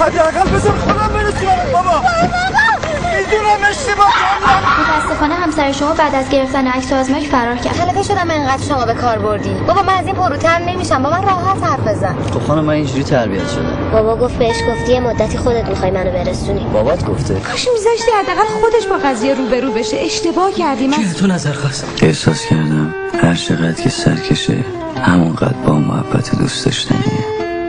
حداقل بذار خودم برسونم بابا می‌دونم اشتباه متاسفانه همسر شما بعد از گرفتن عکس آزمایش فرار کرد. خلافه شدم انقدر شما به کار بردی بابا من از این پروتن نمیشم بابا من راحت حرف بزن. خب خانم من اینجوری تربیت شدم. بابا گفت بهش گفتی یه مدتی خودت می‌خوای منو برسونی. بابات گفته. کاش میذاشتی حداقل خودش با قضیه رو بشه. اشتباه کردی. من تو نظر خواست احساس کردم هر چقدر که سرکشه همونقدر با محبت دوست داشتنیه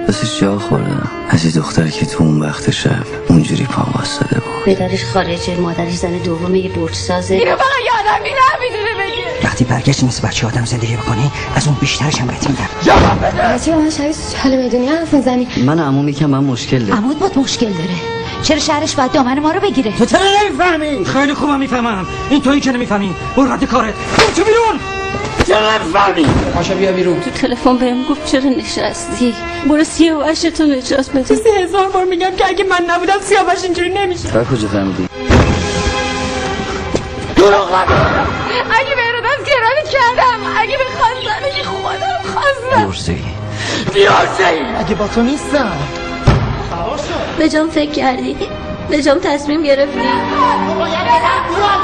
واسه جا خوردم از این دختر که تو اون وقت شب اونجوری پام واسطه بود. پدرش خارجه مادرش زن دوم یه برج سازه اینو فقط یادم نمی‌دونه بگه وقتی برگشتی مثل بچه آدم زندگی بکنی از اون بیشترش هم بهت میدم بچه من شبیه سوچال می‌دونی حرف می‌زنی من عموم یکم من مشکل دارم. عمود بود مشکل داره. چرا شهرش باید دامن ما رو بگیره؟ تو چرا نمی‌فهمی؟ خیلی خوبم می‌فهمم. این تویی که نمی‌فهمی. برو رد کارت. برو تو بیرون! چرا پاشا بیا بیرون. تو تلفن بهم گفت چرا نشستی؟ برو سیاوشتو نجات بده. سه هزار بار میگم که اگه من نبودم سیاوش اینجوری نمیشه. تا کجا فهمیدی؟ اگه به گرانی کردم اگه به خواستم اگه خودم خواستم. برزگی اگه با تو نیستم. به جام فکر کردی؟ به جام تصمیم گرفتی؟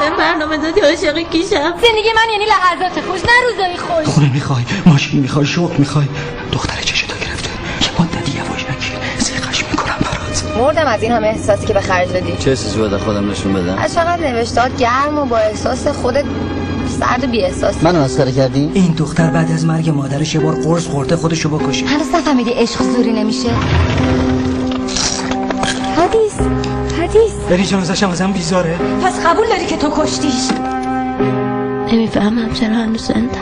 به برنامه دادی عاشق کیشم. زندگی من یعنی لحظات خوش نه روزای خوش. خونه می‌خوای ماشین می‌خوای شغل می‌خوای. دختر چشتو گرفته؟ یه مدتی یواش نگیر سیخش می‌کنم برات. مردم از این همه احساسی که به خرج دادی. چه احساسی باید خودم نشون بدم؟ از چقدر نوشتات گرم و با احساس خودت سرد و بی احساس منو مسخره کردی؟ این دختر بعد از مرگ مادرش یه بار قرص خورده خودشو بکشه. هنوز نفهمیدی عشق زوری نمیشه؟ حدیث. حدیث. بری جنازش ازم بیزاره. پس قبول داری که تو کشتیش؟ نمی‌فهمم چرا هنوز زنده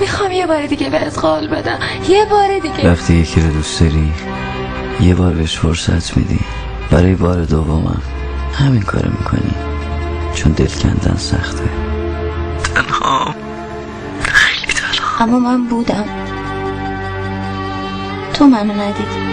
می‌خوام یه بار دیگه بهت قول بدم. یه بار دیگه. وقتی یکی رو دوست داری؟ یه بار بهش فرصت میدی. برای بار دومم همین کارو می‌کنی. چون دل کندن سخته. تنها. خیلی تنها. اما من بودم. تو منو ندیدی.